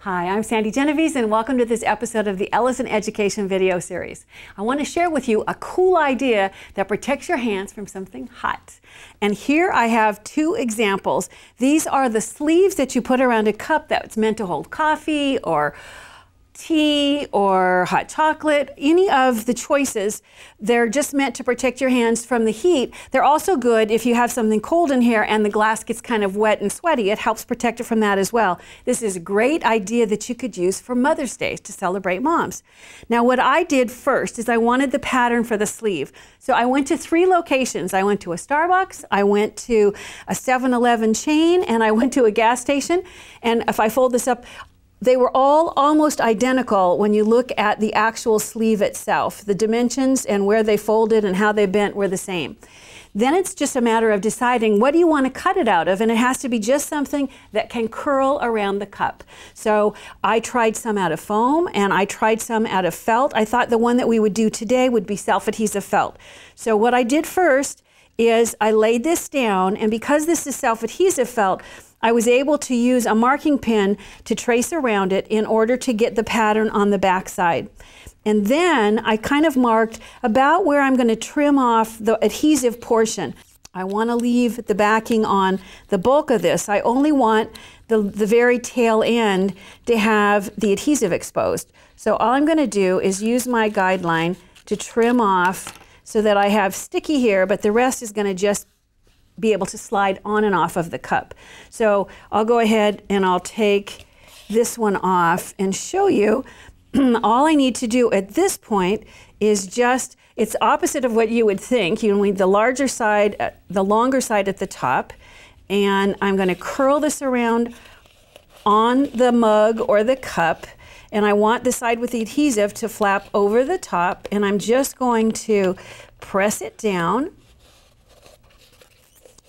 Hi, I'm Sandi Genovese, and welcome to this episode of the Ellison Education video series. I want to share with you a cool idea that protects your hands from something hot. And here I have two examples. These are the sleeves that you put around a cup that's meant to hold coffee or tea or hot chocolate, any of the choices. They're just meant to protect your hands from the heat. They're also good if you have something cold in here and the glass gets kind of wet and sweaty. It helps protect it from that as well. This is a great idea that you could use for Mother's Day to celebrate moms. Now, what I did first is I wanted the pattern for the sleeve. So I went to three locations. I went to a Starbucks, I went to a 7 Eleven chain, and I went to a gas station. And if I fold this up, they were all almost identical when you look at the actual sleeve itself. The dimensions and where they folded and how they bent were the same. Then it's just a matter of deciding what do you want to cut it out of, and it has to be just something that can curl around the cup. So I tried some out of foam and I tried some out of felt. I thought the one that we would do today would be self-adhesive felt. So what I did first is I laid this down, and because this is self-adhesive felt, I was able to use a marking pen to trace around it in order to get the pattern on the backside. And then I kind of marked about where I'm going to trim off the adhesive portion. I want to leave the backing on the bulk of this. I only want the, the very tail end to have the adhesive exposed. So all I'm going to do is use my guideline to trim off so that I have sticky here, but the rest is going to just be able to slide on and off of the cup. So I'll go ahead and I'll take this one off and show you. All I need to do at this point is just, it's opposite of what you would think. You need the larger side, uh, the longer side at the top. And I'm going to curl this around on the mug or the cup. And I want the side with the adhesive to flap over the top. And I'm just going to press it down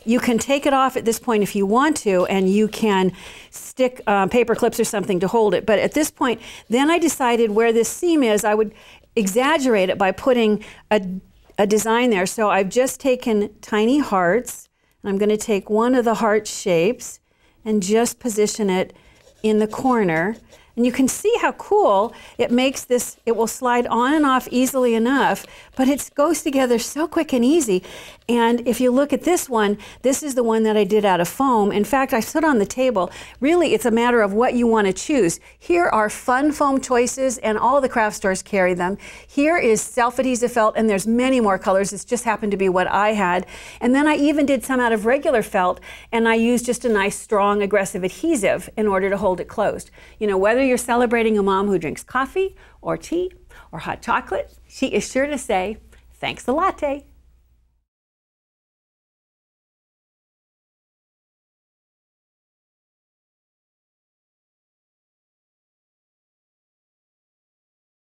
you can take it off at this point if you want to, and you can stick uh, paper clips or something to hold it. But at this point, then I decided where this seam is, I would exaggerate it by putting a, a design there. So I've just taken tiny hearts. And I'm going to take one of the heart shapes and just position it in the corner. And you can see how cool it makes this, it will slide on and off easily enough, but it goes together so quick and easy. And if you look at this one, this is the one that I did out of foam. In fact, I put on the table. Really, it's a matter of what you want to choose. Here are fun foam choices, and all the craft stores carry them. Here is self-adhesive felt, and there's many more colors. It's just happened to be what I had. And then I even did some out of regular felt, and I used just a nice, strong, aggressive adhesive in order to hold it closed. You know, whether you're celebrating a mom who drinks coffee or tea or hot chocolate, she is sure to say, thanks the latte.